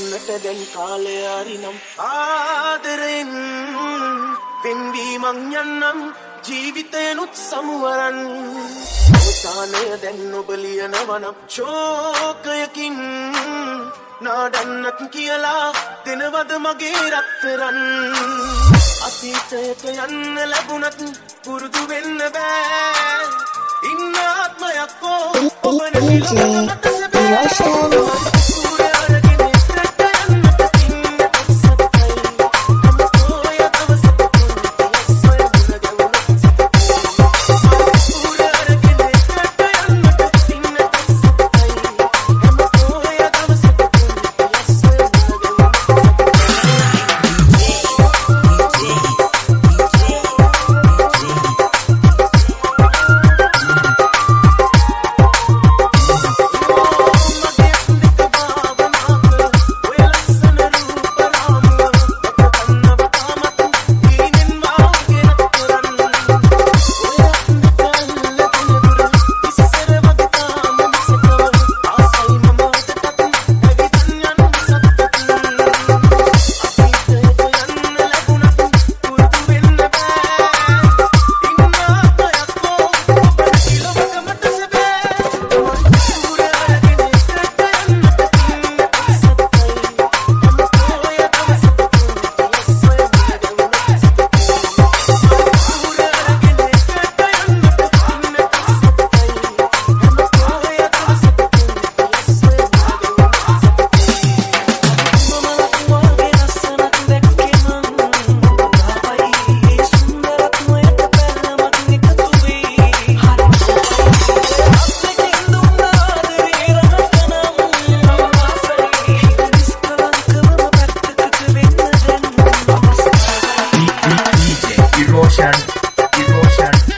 යන්නට දැන් කාලය හරිනම් ආදරෙන් පෙන්වීමං යන්නම් ජීවිතයනුත් සමුවරන්. අවසානය දැන් ඔබ ලියනවනම් ශෝකයකින් නාඩන්නත් කියලා දෙනවද මගේ රත්තරන්. අතීතයට යන්න ලැබුණත් පුරුදු වෙන්න බෑ. ඉන්න ආත්මයක්කෝ ඔබ නැතිලොව මට සැබෑ emotions.